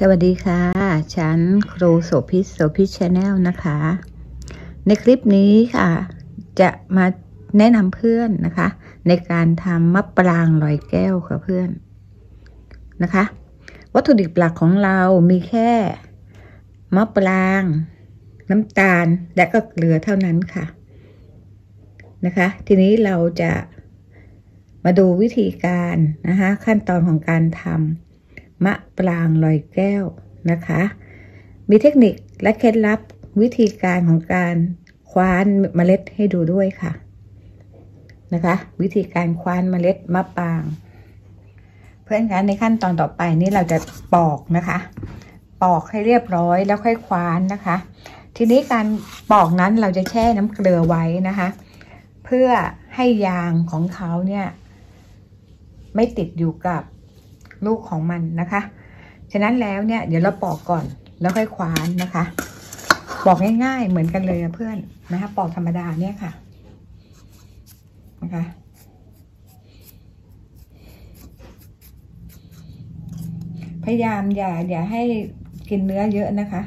สวัสดีค่ะ ฉันครูโสพิษโสพิษชาแนลนะคะ ในคลิปนี้ค่ะ จะมาแนะนำเพื่อนนะคะ ในการทำมะปรางลอยแก้วค่ะเพื่อนนะคะ วัตถุดิบหลักของเรามีแค่มะปราง น้ำตาลและก็เกลือเท่านั้นค่ะนะคะ ทีนี้เราจะมาดูวิธีการนะคะขั้นตอนของการทำ มะปรางลอยแก้วนะคะ มีเทคนิคและเคล็ดลับวิธีการของการคว้านเมล็ดให้ดูด้วยค่ะนะคะ วิธีการคว้านเมล็ดมะปราง เพื่อนคะในขั้นตอนต่อไปนี้เราจะปอกนะคะ ปอกให้เรียบร้อยแล้วค่อยคว้านนะคะ ทีนี้การปอกนั้นเราจะแช่น้ำเกลือไว้นะคะ เพื่อให้ยางของเขาเนี่ย ไม่ติดอยู่กับ ลูกของมันนะคะ ฉะนั้นแล้วเนี่ยเดี๋ยวเราปอกก่อนแล้วค่อยคว้านนะคะ ปอกง่าย ๆ เหมือนกันเลยเพื่อนนะคะปอกธรรมดาเนี่ยค่ะนะคะพยายามอย่าอย่าให้กินเนื้อเยอะนะคะ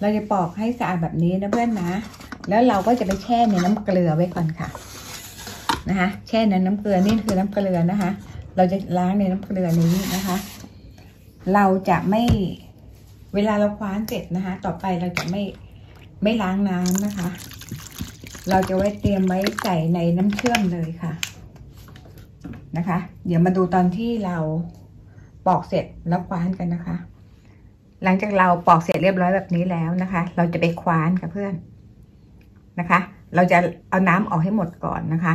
เราจะปอกให้สะอาดแบบนี้นะเพื่อนนะ แล้วเราก็จะไปแช่ในน้ำเกลือไว้ก่อนค่ะนะคะ แช่ในน้ำเกลือนี่คือน้ำเกลือนะคะ เราจะล้างในน้ำเกลือนี้นะคะ เราจะไม่เวลาเราคว้านเสร็จนะคะ ต่อไปเราจะไม่ไม่ล้างน้ำนะคะ เราจะไว้เตรียมไว้ใส่ในน้ำเชื่อมเลยค่ะนะคะ เดี๋ยวมาดูตอนที่เราปอกเสร็จแล้วคว้านกันนะคะ หลังจากเราปอกเสร็จเรียบร้อยแบบนี้แล้วนะคะ เราจะไปคว้านกับเพื่อนนะคะ เราจะเอาน้ำออกให้หมดก่อนนะคะ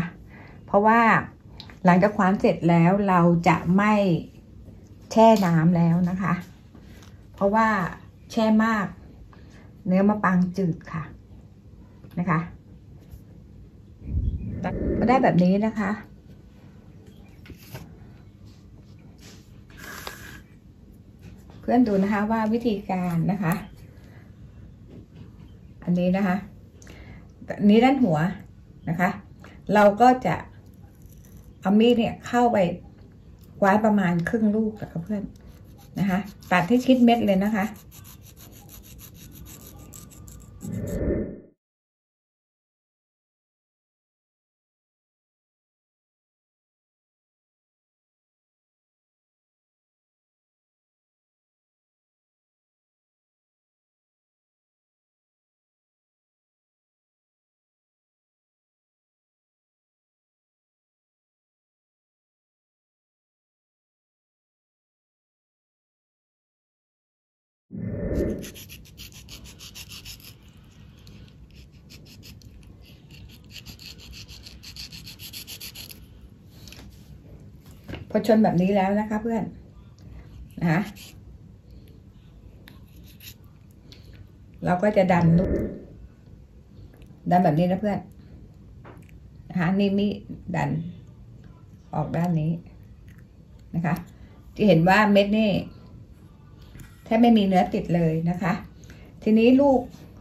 เพราะว่าหลังจากคว้านเสร็จแล้วเราจะไม่แช่น้ำแล้วนะคะ เพราะว่าแช่มาก เนื้อมะปรางจืดค่ะนะคะก็ได้แบบนี้นะคะ เพื่อนดูนะคะว่าวิธีการนะคะ อันนี้นะคะนี้ด้านหัวนะคะ เราก็จะเอามีดเนี่ยเข้าไปไว้ประมาณครึ่งลูกค่ะเพื่อนนะคะ ตัดให้ชิดเม็ดเลยนะคะ พอชนแบบนี้แล้วนะคะเพื่อนนะคะเราก็จะดันลูกดันแบบนี้นะเพื่อนนะคะนี่มีดันออกด้านนี้นะคะ จะเห็นว่าเม็ดนี่ บไม่มีเนื้อติดเลยนะคะ ทีนี้ลูก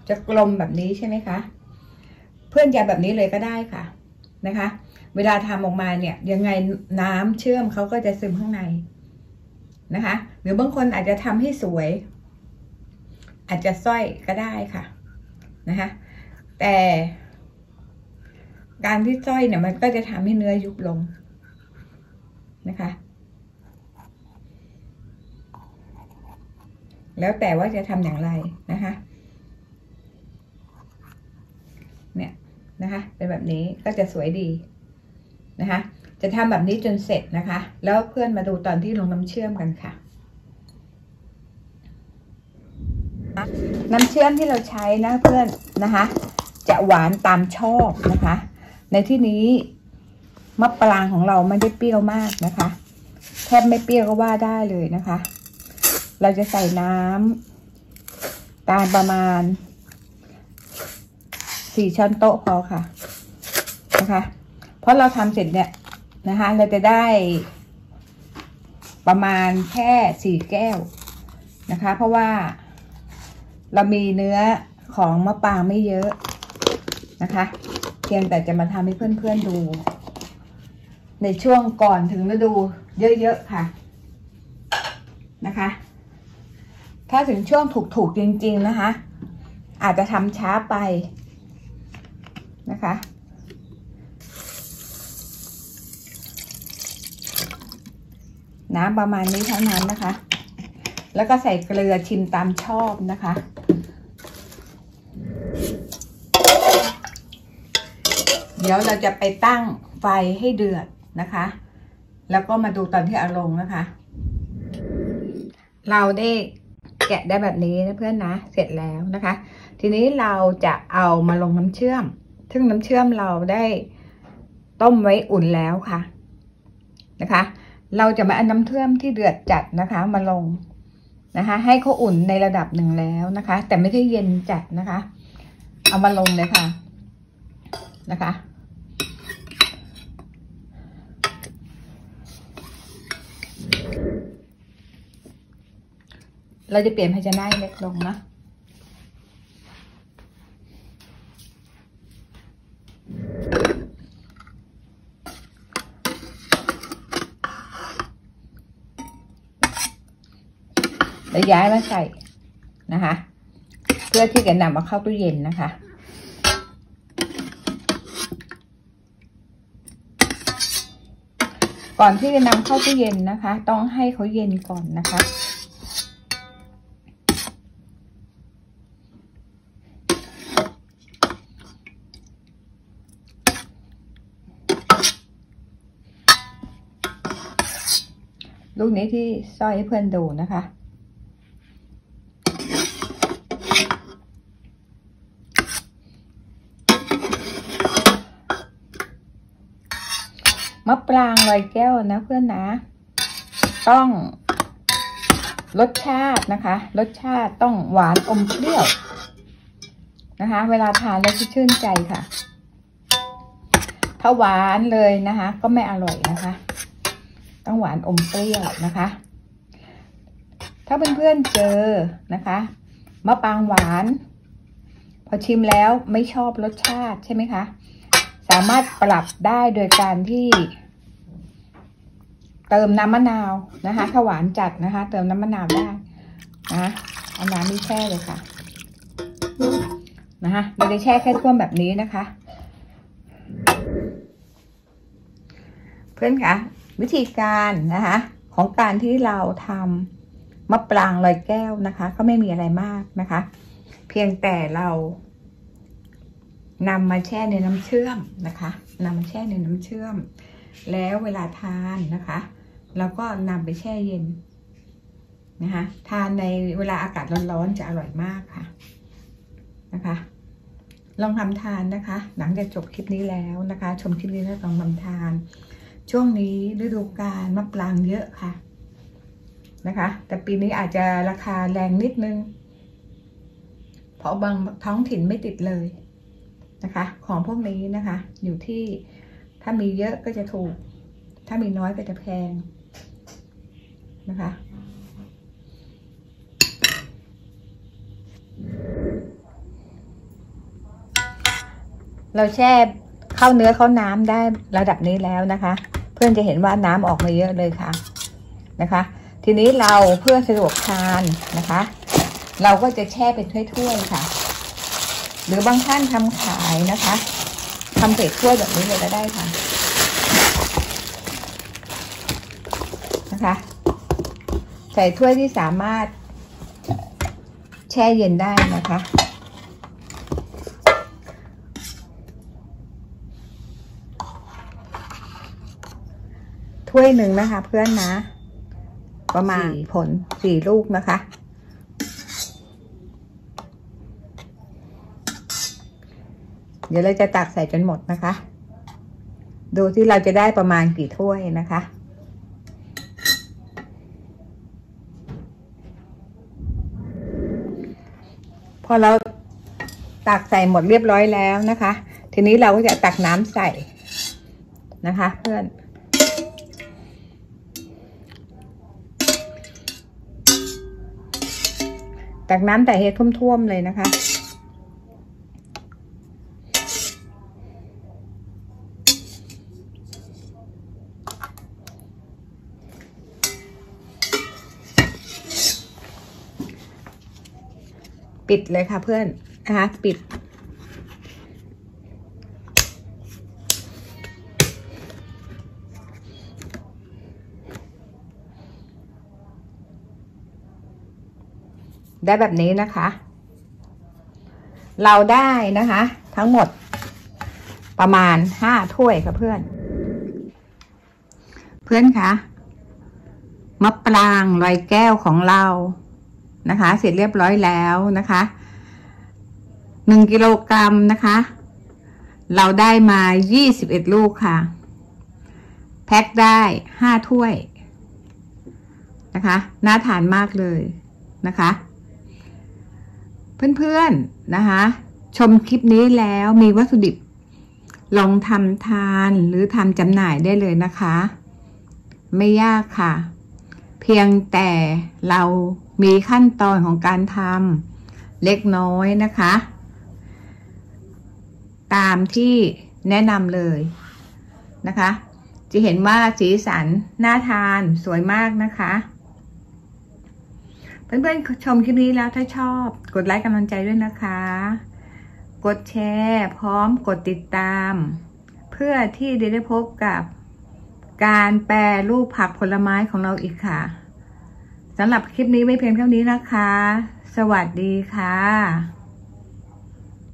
จะกลมแบบนี้ใช่ไหมคะ เพื่อนยาแบบนี้เลยก็ได้ค่ะนะคะ เวลาทำออกมาเนี่ยยังไงน้ำเชื่อมเขาก็จะซึมข้างในนะคะ หรือบางคนอาจจะทำให้สวย อาจจะสร้อยก็ได้ค่ะนะคะ แต่การที่สร้อยเนี่ยมันก็จะทำให้เนื้อยุบลงนะคะ แล้วแต่ว่าจะทำอย่างไรนะคะเนี่ยนะคะเป็นแบบนี้ก็จะสวยดีนะคะ จะทำแบบนี้จนเสร็จนะคะ แล้วเพื่อนมาดูตอนที่ลงน้ำเชื่อมกันค่ะ น้ำเชื่อมที่เราใช้นะเพื่อนนะคะ จะหวานตามชอบนะคะ ในที่นี้มะปรางของเราไม่ได้เปรี้ยวมากนะคะ แทบไม่เปรี้ยวก็ว่าได้เลยนะคะ เราจะใส่น้ำตามประมาณสี่ช้อนโต๊ะพอค่ะนะคะ เพราะเราทำเสร็จเนี่ยนะคะ เราจะได้ประมาณแค่สี่แก้วนะคะ เพราะว่าเรามีเนื้อของมะปรางไม่เยอะนะคะ เพียงแต่จะมาทำให้เพื่อนๆดู ในช่วงก่อนถึงฤดูเยอะๆค่ะนะคะ ถ้าถึงช่วงถูกๆจริง ๆ นะคะ อาจจะทำช้าไปนะคะ น้ำประมาณนี้เท่านั้นนะคะ แล้วก็ใส่เกลือชิมตามชอบนะคะเดี๋ยวเราจะไปตั้งไฟให้เดือดนะคะ แล้วก็มาดูตอนที่เอาลงนะคะ เราได้ กะได้แบบนี้นะเพื่อนนะ เสร็จแล้วนะคะ ทีนี้เราจะเอามาลงน้ำเชื่อม ซึ่งน้ำเชื่อมเราได้ต้มไว้อุ่นแล้วค่ะนะคะ เราจะมาเอาน้ำเชื่อมที่เดือดจัดนะคะ มาลงนะคะ ให้เขาอุ่นในระดับหนึ่งแล้วนะคะ แต่ไม่ใช่เย็นจัดนะคะ เอามาลงเลยค่ะนะคะ เราจะเปลี่ยนภาชนะเล็กลงนะแล้วย้ายมาใส่นะคะ เพื่อที่จะนำมาเข้าตู้เย็นนะคะ ก่อนที่จะนำเข้าตู้เย็นนะคะ ต้องให้เขาเย็นก่อนนะคะ ลูกนี้ที่สร้อยให้เพื่อนดูนะคะ มะปรางลอยแก้วนะเพื่อนนะ ต้องรสชาตินะคะ รสชาติต้องหวานอมเปรี้ยวนะคะ เวลาทานแล้วจะชื่นใจค่ะ ถ้าหวานเลยนะคะ ก็ไม่อร่อยนะคะ ต้องหวานอมเปรี้ยวนะคะ ถ้าเพื่อนๆเจอนะคะมะปางหวาน พอชิมแล้วไม่ชอบรสชาติใช่ไหมคะ สามารถปรับได้โดยการที่ เติมน้ำมะนาวนะคะถ้าหวานจัดนะคะ เติมน้ำมะนาวได้นะเอาน้ำนี่แช่เลยค่ะนะคะเราจะแช่แค่ท่วมแบบนี้นะคะ เพื่อนคะ วิธีการนะคะของการที่เราทำมะปรางลอยแก้วนะคะ ก็ไม่มีอะไรมากนะคะ เพียงแต่เรานำมาแช่ในน้ำเชื่อมนะคะนำมาแช่ในน้ำเชื่อม แล้วเวลาทานนะคะเราก็นำไปแช่เย็นนะคะทานในเวลาอากาศร้อนๆจะอร่อยมากค่ะนะคะ ลองทำทานนะคะ หลังจากจบคลิปนี้แล้วนะคะ ชมคลิปนี้แล้วลองทำทาน ช่วงนี้ฤดูกาลมะปรางเยอะค่ะนะคะ แต่ปีนี้อาจจะราคาแรงนิดนึง เพราะบางท้องถิ่นไม่ติดเลยนะคะ ของพวกนี้นะคะ อยู่ที่ถ้ามีเยอะก็จะถูก ถ้ามีน้อยก็จะแพงนะคะเราแช่เข้าเนื้อเข้าน้ำได้ระดับนี้แล้วนะคะ พื่อนจะเห็นว่าน้ำออกมาเยอะเลยค่ะนะคะ ทีนี้เราเพื่อสะดวกทานนะคะ เราก็จะแช่เป็นถ้วยๆค่ะ หรือบางท่านทำขายนะคะทำเศษถ้วยแบบนี้เลยก็ได้ค่ะนะคะ ใส่ถ้วยที่สามารถแช่เย็นได้นะคะ ถ้วยหนึ่งนะคะ เพื่อนนะ ประมาณผลสี่ลูกนะคะทเดี๋ยวเราจะตักใส่จนหมดนะคะ ดูที่เราจะได้ประมาณกี่ถ้วยนะคะพอเราตักใส่หมดเรียบร้อยแล้วนะคะ ทีนี้เราก็จะตักน้ำใส่นะคะ เพื่อน จากน้ำแต่เฮท่วมๆเลยนะคะ ปิดเลยค่ะเพื่อนนะคะ ปิด ได้แบบนี้นะคะ เราได้นะคะ ทั้งหมดประมาณห้าถ้วยค่ะเพื่อน เพื่อนคะมะปรางลอยแก้วของเรานะคะ เสร็จเรียบร้อยแล้วนะคะหนึ่งกิโลกรัมนะคะ เราได้มายี่สิบเอ็ดลูกค่ะ แพ็คได้ห้าถ้วยนะคะ น่าทานมากเลยนะคะ เพื่อนๆนะคะ ชมคลิปนี้แล้วมีวัตถุดิบ ลองทำทานหรือทำจำหน่ายได้เลยนะคะ ไม่ยากค่ะ เพียงแต่เรามีขั้นตอนของการทำเล็กน้อยนะคะ ตามที่แนะนำเลยนะคะ จะเห็นว่าสีสันน่าทานสวยมากนะคะ เพื่อนๆชมคลิปนี้แล้วถ้าชอบ กดไลค์กำลังใจด้วยนะคะ กดแชร์พร้อมกดติดตาม เพื่อที่จะได้พบกับการแปรรูปผักผลไม้ของเราอีกค่ะสำหรับคลิปนี้ไม่เพียงเท่านี้นะคะ สวัสดีค่ะ